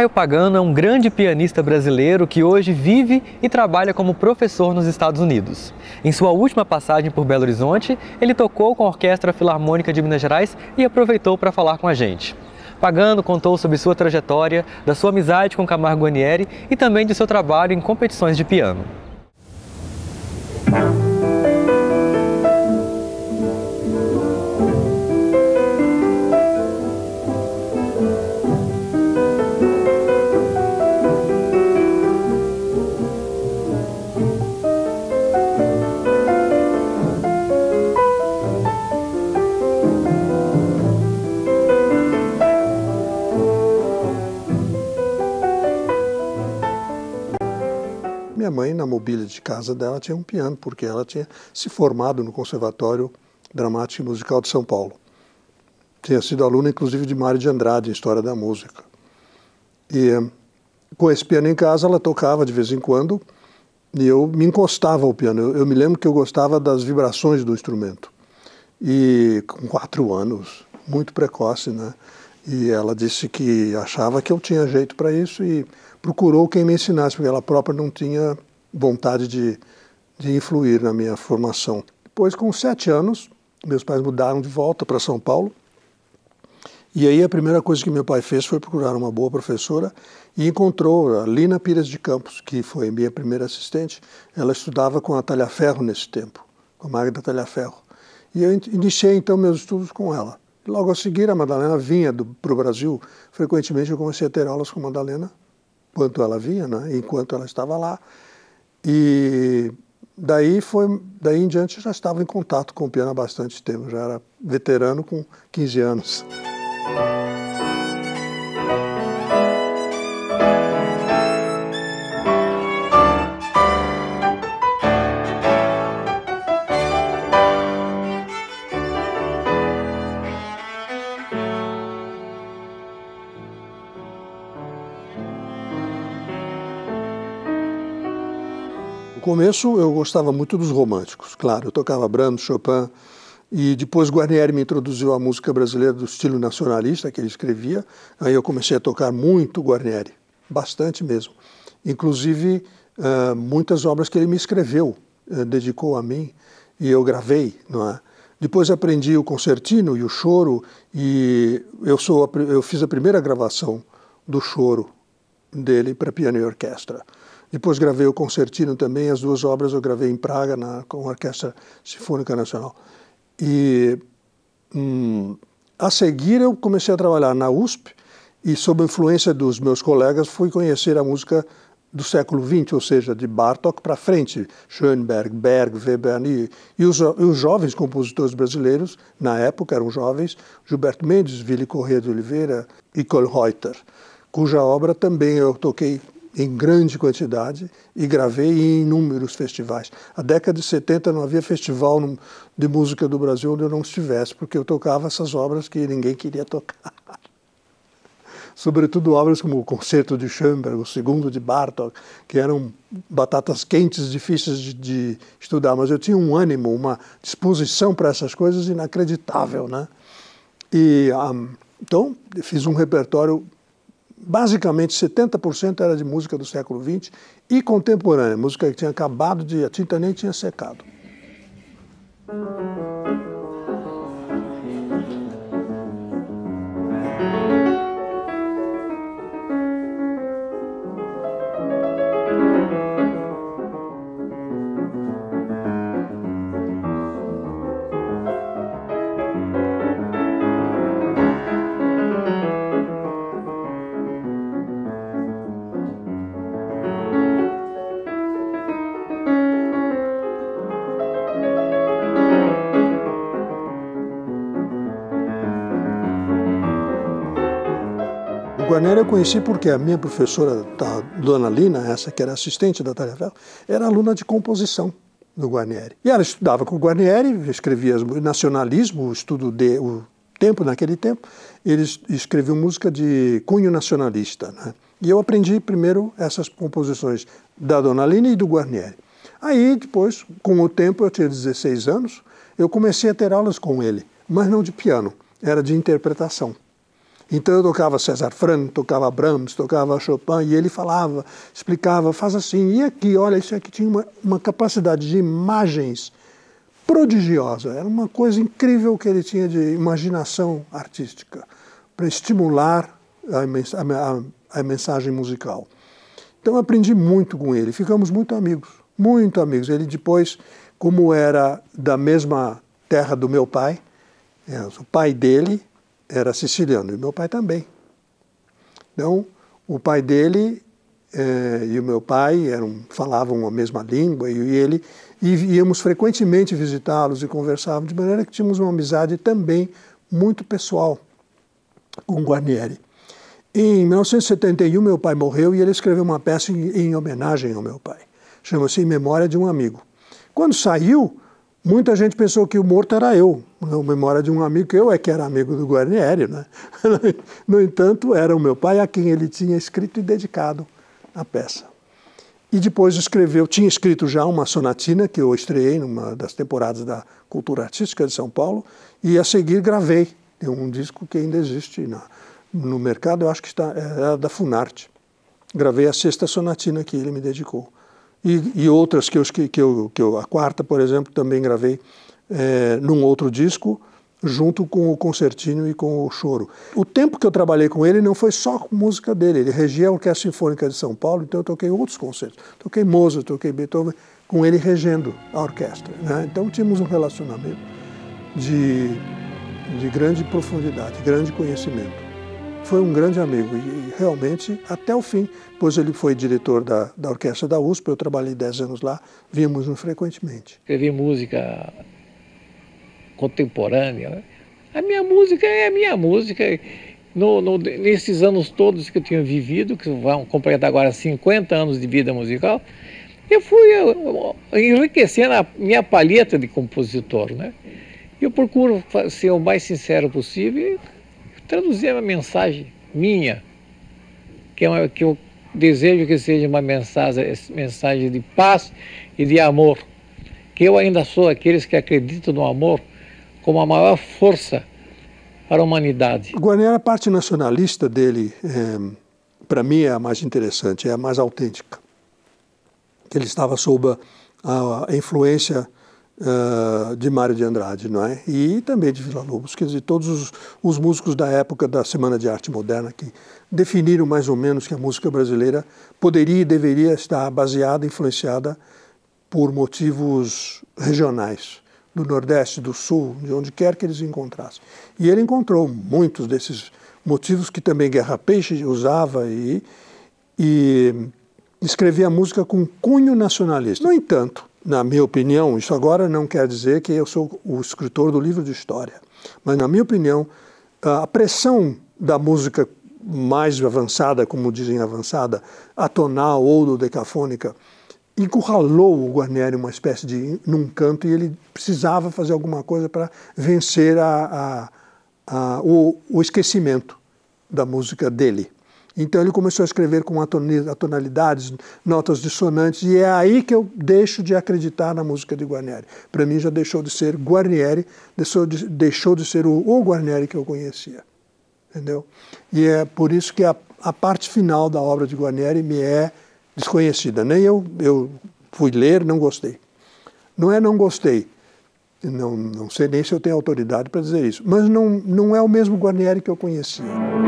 Caio Pagano é um grande pianista brasileiro que hoje vive e trabalha como professor nos Estados Unidos. Em sua última passagem por Belo Horizonte, ele tocou com a Orquestra Filarmônica de Minas Gerais e aproveitou para falar com a gente. Pagano contou sobre sua trajetória, da sua amizade com Camargo Guarnieri e também de seu trabalho em competições de piano. Minha mãe, na mobília de casa dela, tinha um piano, porque ela tinha se formado no Conservatório Dramático e Musical de São Paulo. Tinha sido aluna, inclusive, de Mário de Andrade, em História da Música. E com esse piano em casa, ela tocava de vez em quando, e eu me encostava ao piano. Eu, eu me lembro que eu gostava das vibrações do instrumento. E com quatro anos, muito precoce, né? E ela disse que achava que eu tinha jeito para isso e procurou quem me ensinasse, porque ela própria não tinha vontade de, de influir na minha formação. Depois, com sete anos, meus pais mudaram de volta para São Paulo. E aí a primeira coisa que meu pai fez foi procurar uma boa professora e encontrou a Lina Pires de Campos, que foi minha primeira assistente. Ela estudava com a Talhaferro nesse tempo, com a Magda Talhaferro. E eu iniciei então meus estudos com ela. Logo a seguir, a Madalena vinha para o Brasil. Frequentemente eu comecei a ter aulas com a Madalena enquanto ela vinha, né? enquanto ela estava lá. E daí foi daí em diante já estava em contato com o piano há bastante tempo, já era veterano com 15 anos. Começo eu gostava muito dos românticos, claro, eu tocava Brahms, Chopin, e depois Guarnieri me introduziu à música brasileira do estilo nacionalista que ele escrevia, aí eu comecei a tocar muito Guarnieri, bastante mesmo. Inclusive, uh, muitas obras que ele me escreveu, uh, dedicou a mim, e eu gravei, não é? Depois aprendi o concertino e o choro, e eu, sou a, eu fiz a primeira gravação do choro dele para piano e orquestra. Depois gravei o concertino também, as duas obras eu gravei em Praga na, com a Orquestra Sinfônica Nacional. E hum, a seguir eu comecei a trabalhar na USP e sob a influência dos meus colegas fui conhecer a música do século XX, ou seja, de Bartók para frente, Schoenberg, Berg, Weber e, e, os, e, os, jovens compositores brasileiros, na época eram jovens, Gilberto Mendes, Willy Corrêa de Oliveira e Kohlreuter, cuja obra também eu toquei em grande quantidade e gravei em inúmeros festivais. A década de 70 não havia festival de música do Brasil onde eu não estivesse, porque eu tocava essas obras que ninguém queria tocar. Sobretudo obras como o Concerto de Schoenberg, o Segundo de Bartók, que eram batatas quentes, difíceis de, de estudar, mas eu tinha um ânimo, uma disposição para essas coisas inacreditável, né? E um, então fiz um repertório basicamente 70% era de música do século XX e contemporânea, música que tinha acabado de. a tinta nem tinha secado. Guarneri eu conheci porque a minha professora, a dona Lina, essa que era assistente da Talhaferro, era aluna de composição do Guarnieri. E ela estudava com o Guarnieri, escrevia nacionalismo, o estudo de o tempo naquele tempo, eles escreviam música de cunho nacionalista, né? E eu aprendi primeiro essas composições da Dona Lina e do Guarnieri. Aí, depois, com o tempo, eu tinha 16 anos, eu comecei a ter aulas com ele, mas não de piano, era de interpretação. Então eu tocava César Franco, tocava Brahms, tocava Chopin, e ele falava, explicava, faz assim, e aqui, olha, isso aqui tinha uma, uma capacidade de imagens prodigiosa, era uma coisa incrível que ele tinha de imaginação artística para estimular a, a, a mensagem musical. Então aprendi muito com ele, ficamos muito amigos, muito amigos. Ele depois, como era da mesma terra do meu pai, é, o pai dele era siciliano e meu pai também. Então, o pai dele é, e o meu pai eram, falavam a mesma língua e, e ele e íamos frequentemente visitá-los e conversávamos, de maneira que tínhamos uma amizade também muito pessoal com Guarnieri. Em 1971, meu pai morreu e ele escreveu uma peça em, em homenagem ao meu pai. Chama-se Em Memória de um Amigo. Quando saiu, Muita gente pensou que o morto era eu, a memória de um amigo, que eu é que era amigo do Guarnieri. Né? No entanto, era o meu pai a quem ele tinha escrito e dedicado a peça. E depois escreveu, tinha escrito já uma sonatina que eu estreiei numa das temporadas da Cultura Artística de São Paulo, e a seguir gravei. Tem um disco que ainda existe na, no mercado, eu acho que está, é da Funarte. Gravei a sexta sonatina que ele me dedicou e, e outras que eu, que, eu, que eu, a quarta, por exemplo, também gravei é, num outro disco, junto com o concertinho e com o choro. O tempo que eu trabalhei com ele não foi só música dele, ele regia a Orquestra Sinfônica de São Paulo, então eu toquei outros concertos. Toquei Mozart, toquei Beethoven, com ele regendo a orquestra. Né? Então tínhamos um relacionamento de, de grande profundidade, grande conhecimento foi um grande amigo e realmente até o fim, pois ele foi diretor da, da orquestra da USP, eu trabalhei 10 anos lá, víamos-nos frequentemente. Escrevi música contemporânea. Né? A minha música é a minha música. No, no, nesses anos todos que eu tinha vivido, que vão completar agora 50 anos de vida musical, eu fui enriquecendo a minha palheta de compositor. Né? Eu procuro ser o mais sincero possível traduzir a mensagem minha, que, é uma, que eu desejo que seja uma mensagem, mensagem de paz e de amor. Que eu ainda sou aqueles que acreditam no amor como a maior força para a humanidade. Guarani, a parte nacionalista dele, é, para mim, é a mais interessante, é a mais autêntica. Ele estava sob a, a influência uh, de Mário de Andrade, não é? E também de Vila Lobos, quer dizer, todos os, os, músicos da época da Semana de Arte Moderna que definiram mais ou menos que a música brasileira poderia e deveria estar baseada, influenciada por motivos regionais, do Nordeste, do Sul, de onde quer que eles encontrassem. E ele encontrou muitos desses motivos que também Guerra Peixe usava e, e escrevia música com cunho nacionalista. No entanto, na minha opinião, isso agora não quer dizer que eu sou o escritor do livro de história, mas na minha opinião, a pressão da música mais avançada, como dizem avançada, atonal ou do decafônica, encurralou o Guarnieri uma espécie de num canto e ele precisava fazer alguma coisa para vencer a, a, a, o, o esquecimento da música dele. Então ele começou a escrever com atonalidades, notas dissonantes, e é aí que eu deixo de acreditar na música de Guarnieri. Para mim já deixou de ser Guarnieri, deixou de, deixou de ser o, o Guarnieri que eu conhecia. Entendeu? E é por isso que a, a parte final da obra de Guarnieri me é desconhecida. Nem eu, eu fui ler, não gostei. Não é não gostei, não, não sei nem se eu tenho autoridade para dizer isso, mas não, não é o mesmo Guarnieri que eu conhecia.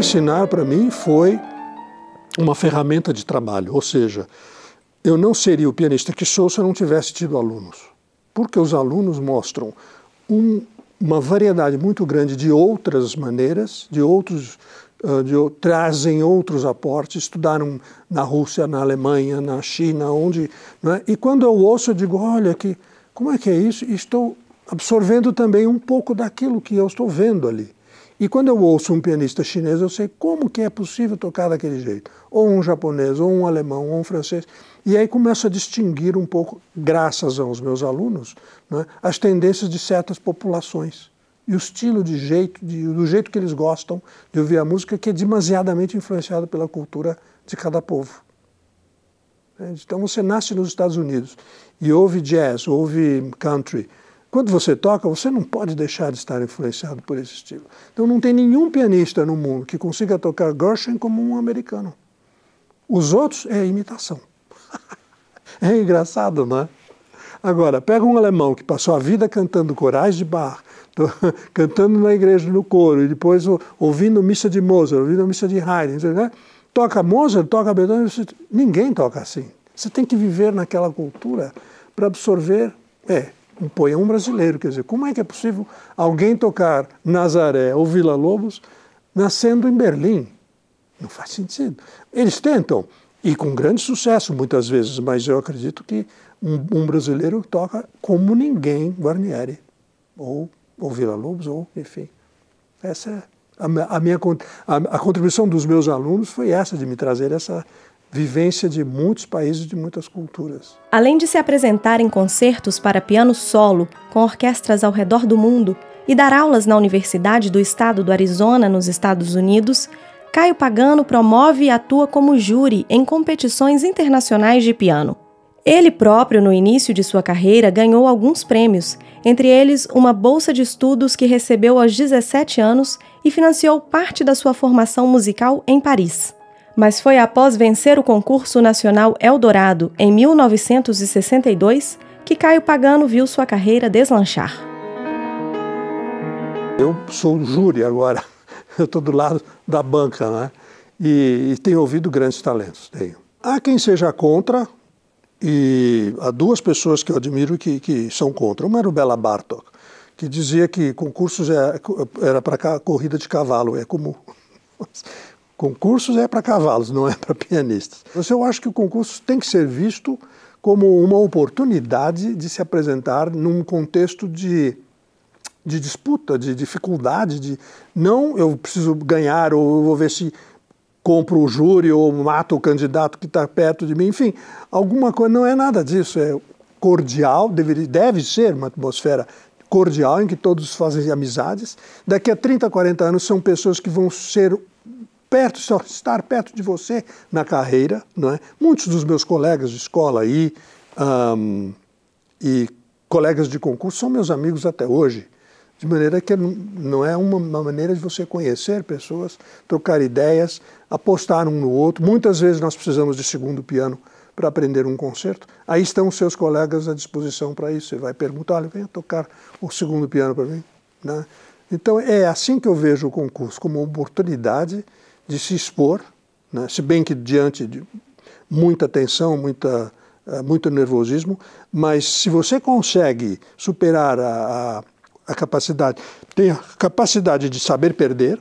Ensinar para mim foi uma ferramenta de trabalho, ou seja, eu não seria o pianista que sou se eu não tivesse tido alunos, porque os alunos mostram um, uma variedade muito grande de outras maneiras, de outros de, trazem outros aportes, estudaram na Rússia, na Alemanha, na China, onde, é? e quando eu ouço eu digo, olha que como é que é isso? E estou absorvendo também um pouco daquilo que eu estou vendo ali. E quando eu ouço um pianista chinês, eu sei como que é possível tocar daquele jeito. Ou um japonês, ou um alemão, ou um francês. E aí começo a distinguir um pouco, graças aos meus alunos, né, as tendências de certas populações. E o estilo de jeito, de, do jeito que eles gostam de ouvir a música, que é demasiadamente influenciado pela cultura de cada povo. Então você nasce nos Estados Unidos e ouve jazz, ouve country, quando você toca, você não pode deixar de estar influenciado por esse estilo. Então não tem nenhum pianista no mundo que consiga tocar Gershwin como um americano. Os outros é imitação. é engraçado, não é? Agora, pega um alemão que passou a vida cantando corais de Bach, cantando na igreja no coro, e depois ouvindo missa de Mozart, ouvindo missa de Haydn, né? toca Mozart, toca Beethoven, ninguém toca assim. Você tem que viver naquela cultura para absorver. É, um poema brasileiro. Quer dizer, como é que é possível alguém tocar Nazaré ou Vila Lobos nascendo em Berlim? Não faz sentido. Eles tentam, e com grande sucesso muitas vezes, mas eu acredito que um, um brasileiro toca como ninguém Guarnieri, ou, ou Vila Lobos, ou enfim. Essa é a, a minha a, a contribuição dos meus alunos foi essa, de me trazer essa vivência de muitos países, de muitas culturas. Além de se apresentar em concertos para piano solo com orquestras ao redor do mundo e dar aulas na Universidade do Estado do Arizona, nos Estados Unidos, Caio Pagano promove e atua como júri em competições internacionais de piano. Ele próprio, no início de sua carreira, ganhou alguns prêmios, entre eles uma bolsa de estudos que recebeu aos 17 anos e financiou parte da sua formação musical em Paris mas foi após vencer o concurso nacional Eldorado em 1962 que Caio Pagano viu sua carreira deslanchar. Eu sou júri agora, eu estou do lado da banca, né? E, e tenho ouvido grandes talentos, tenho. Há quem seja contra, e há duas pessoas que eu admiro que, que são contra. Uma era o Bela Bartok, que dizia que concursos é, era para corrida de cavalo, é como Concursos é para cavalos, não é para pianistas. Mas eu acho que o concurso tem que ser visto como uma oportunidade de se apresentar num contexto de, de disputa, de dificuldade, de não eu preciso ganhar ou eu vou ver se compro o júri ou mato o candidato que está perto de mim, enfim, alguma coisa, não é nada disso, é cordial, deve, deve ser uma atmosfera cordial em que todos fazem amizades. Daqui a 30, 40 anos são pessoas que vão ser perto, estar perto de você na carreira, não é? Muitos dos meus colegas de escola aí um, e colegas de concurso são meus amigos até hoje, de maneira que não é uma, maneira de você conhecer pessoas, trocar ideias, apostar um no outro. Muitas vezes nós precisamos de segundo piano para aprender um concerto. Aí estão os seus colegas à disposição para isso. Você vai perguntar, venha tocar o segundo piano para mim. Né? Então é assim que eu vejo o concurso, como oportunidade de se expor, né? se bem que diante de muita tensão, muita, uh, muito nervosismo, mas se você consegue superar a, a, a capacidade, tem a capacidade de saber perder,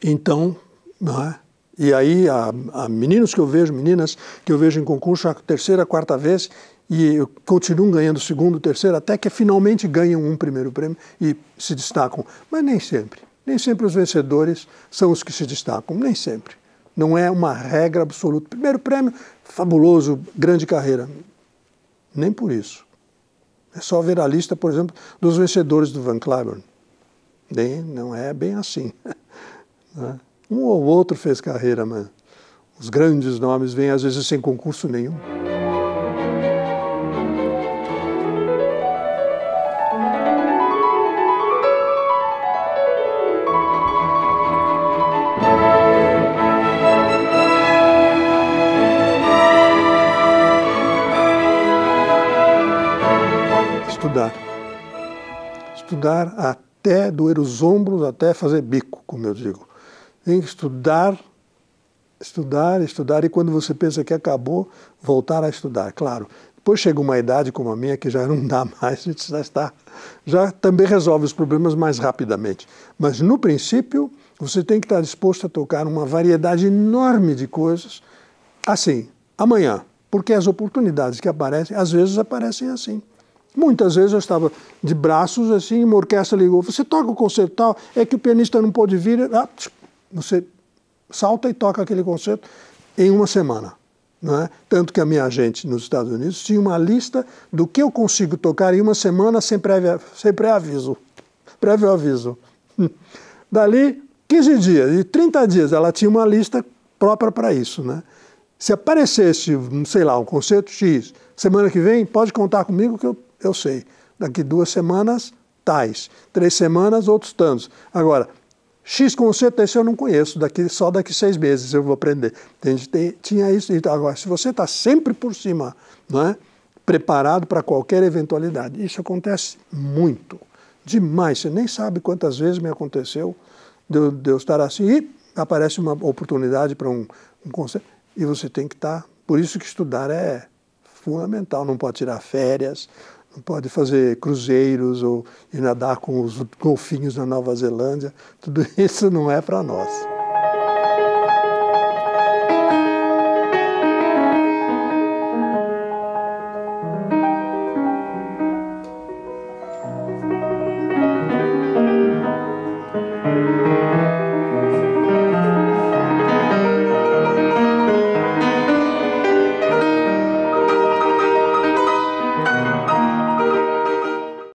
então, é? e aí há, há, meninos que eu vejo, meninas que eu vejo em concurso a terceira, quarta vez e continuam ganhando segundo, terceiro, até que finalmente ganham um primeiro prêmio e se destacam, mas nem sempre. Nem sempre os vencedores são os que se destacam, nem sempre. Não é uma regra absoluta. Primeiro prêmio, fabuloso, grande carreira. Nem por isso. É só ver a lista, por exemplo, dos vencedores do Van Cliburn. Bem, não é bem assim. Né? Um ou outro fez carreira, mas os grandes nomes vêm às vezes sem concurso nenhum. Estudar. Estudar até doer os ombros, até fazer bico, como eu digo. Tem que estudar, estudar, estudar, e quando você pensa que acabou, voltar a estudar. Claro, depois chega uma idade como a minha que já não dá mais, a gente já está, já também resolve os problemas mais rapidamente. Mas no princípio, você tem que estar disposto a tocar uma variedade enorme de coisas, assim, amanhã, porque as oportunidades que aparecem, às vezes aparecem assim. Muitas vezes eu estava de braços assim, uma orquestra ligou, você toca o concerto tal, é que o pianista não pôde vir, ah, você salta e toca aquele concerto em uma semana. Não é? Tanto que a minha agente nos Estados Unidos tinha uma lista do que eu consigo tocar em uma semana sem prévio, sem pré-aviso. Prévio aviso. Dali, 15 dias e 30 dias, ela tinha uma lista própria para isso. Né? Se aparecesse, sei lá, um concerto X, semana que vem, pode contar comigo que eu, eu sei. Daqui duas semanas, tais. Três semanas, outros tantos. Agora, X conceito esse eu não conheço, daqui, só daqui seis meses eu vou aprender. Tem, tinha isso. Então, agora, se você está sempre por cima, não é? preparado para qualquer eventualidade, isso acontece muito, demais. Você nem sabe quantas vezes me aconteceu de de eu estar assim e aparece uma oportunidade para um, um conceito e você tem que estar. Tá, por isso que estudar é fundamental, não pode tirar férias, não pode fazer cruzeiros ou ir nadar com os golfinhos na Nova Zelândia. Tudo isso não é para nós.